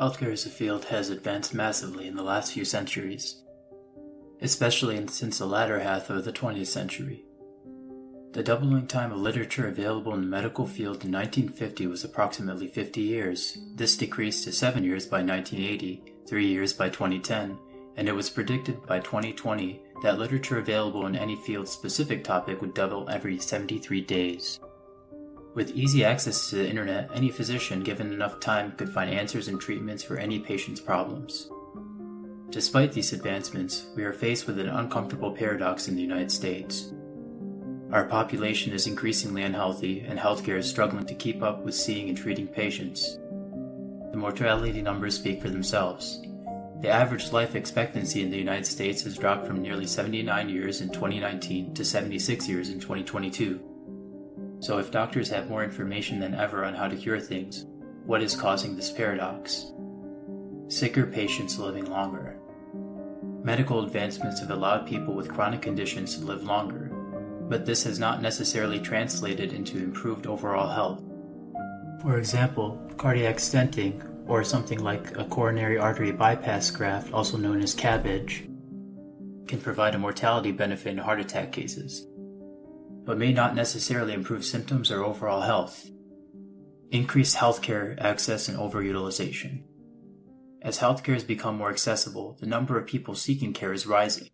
Healthcare as a field has advanced massively in the last few centuries, especially since the latter half of the 20th century. The doubling time of literature available in the medical field in 1950 was approximately 50 years. This decreased to 7 years by 1980, 3 years by 2010, and it was predicted by 2020 that literature available in any field specific topic would double every 73 days. With easy access to the internet, any physician given enough time could find answers and treatments for any patient's problems. Despite these advancements, we are faced with an uncomfortable paradox in the United States. Our population is increasingly unhealthy, and healthcare is struggling to keep up with seeing and treating patients. The mortality numbers speak for themselves. The average life expectancy in the United States has dropped from nearly 79 years in 2019 to 76 years in 2022. So, if doctors have more information than ever on how to cure things, what is causing this paradox? Sicker patients living longer. Medical advancements have allowed people with chronic conditions to live longer, but this has not necessarily translated into improved overall health. For example, cardiac stenting, or something like a coronary artery bypass graft, also known as CABG, can provide a mortality benefit in heart attack cases, but may not necessarily improve symptoms or overall health. Increased healthcare access and overutilization. As healthcare has become more accessible, the number of people seeking care is rising.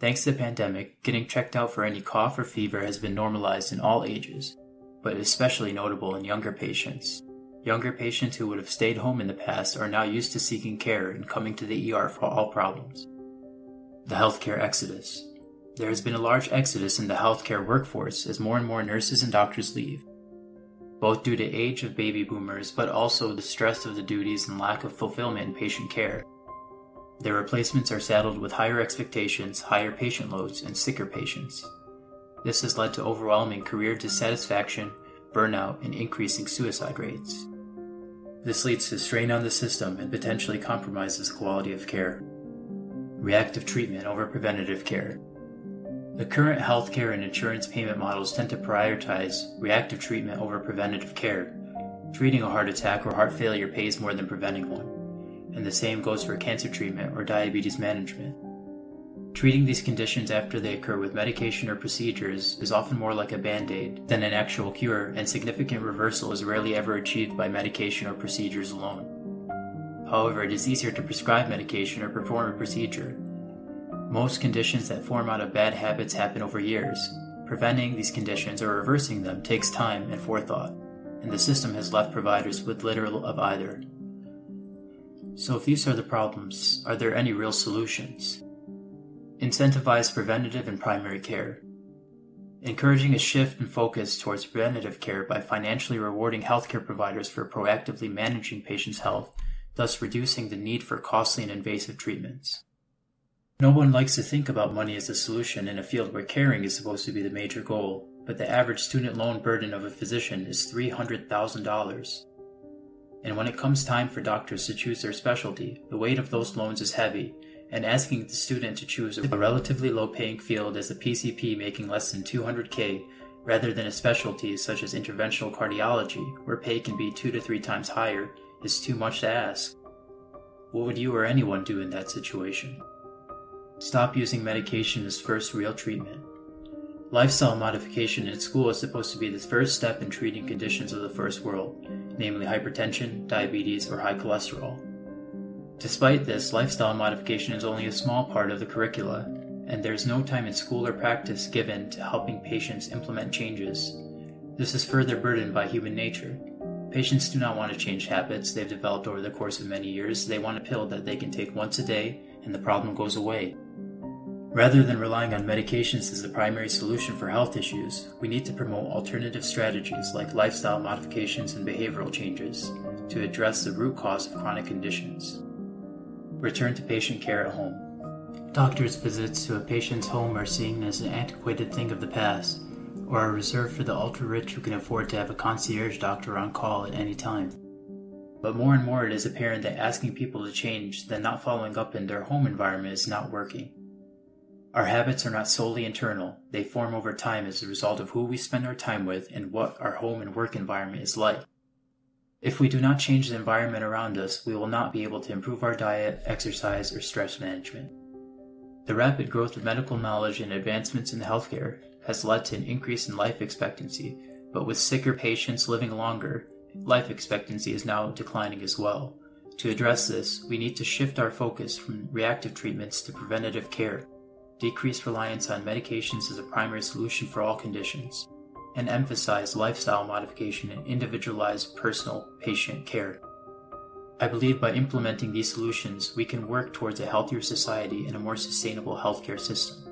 Thanks to the pandemic, getting checked out for any cough or fever has been normalized in all ages, but especially notable in younger patients. Younger patients who would have stayed home in the past are now used to seeking care and coming to the ER for all problems. The healthcare exodus. There has been a large exodus in the healthcare workforce as more and more nurses and doctors leave, both due to age of baby boomers but also the stress of the duties and lack of fulfillment in patient care. Their replacements are saddled with higher expectations, higher patient loads, and sicker patients. This has led to overwhelming career dissatisfaction, burnout, and increasing suicide rates. This leads to strain on the system and potentially compromises quality of care. Reactive treatment over preventative care. The current healthcare and insurance payment models tend to prioritize reactive treatment over preventative care. Treating a heart attack or heart failure pays more than preventing one and the same goes for cancer treatment or diabetes management. Treating these conditions after they occur with medication or procedures is often more like a band aid than an actual cure, and significant reversal is rarely ever achieved by medication or procedures alone. However, it is easier to prescribe medication or perform a procedure. Most conditions that form out of bad habits happen over years. Preventing these conditions or reversing them takes time and forethought, and the system has left providers with little of either. So, if these are the problems, are there any real solutions? Incentivize preventative and primary care. Encouraging a shift in focus towards preventative care by financially rewarding healthcare providers for proactively managing patients' health, thus reducing the need for costly and invasive treatments. No one likes to think about money as a solution in a field where caring is supposed to be the major goal, but the average student loan burden of a physician is $300,000. And when it comes time for doctors to choose their specialty, the weight of those loans is heavy, and asking the student to choose a relatively low paying field as a PCP making less than 200k rather than a specialty such as interventional cardiology, where pay can be two to three times higher, is too much to ask. What would you or anyone do in that situation? Stop using medication as first real treatment. Lifestyle modification in school is supposed to be the first step in treating conditions of the first world, namely hypertension, diabetes, or high cholesterol. Despite this, lifestyle modification is only a small part of the curricula, and there is no time in school or practice given to helping patients implement changes. This is further burdened by human nature. Patients do not want to change habits they've developed over the course of many years. They want a pill that they can take once a day and the problem goes away. Rather than relying on medications as the primary solution for health issues, we need to promote alternative strategies like lifestyle modifications and behavioral changes to address the root cause of chronic conditions. Return to patient care at home. Doctor's visits to a patient's home are seen as an antiquated thing of the past, or are reserved for the ultra rich who can afford to have a concierge doctor on call at any time. But more and more it is apparent that asking people to change, then not following up in their home environment is not working. Our habits are not solely internal, they form over time as a result of who we spend our time with and what our home and work environment is like. If we do not change the environment around us, we will not be able to improve our diet, exercise, or stress management. The rapid growth of medical knowledge and advancements in healthcare has led to an increase in life expectancy, but with sicker patients living longer, life expectancy is now declining as well. To address this, we need to shift our focus from reactive treatments to preventative care, decrease reliance on medications as a primary solution for all conditions, and emphasize lifestyle modification and individualized personal patient care. I believe by implementing these solutions, we can work towards a healthier society and a more sustainable healthcare system.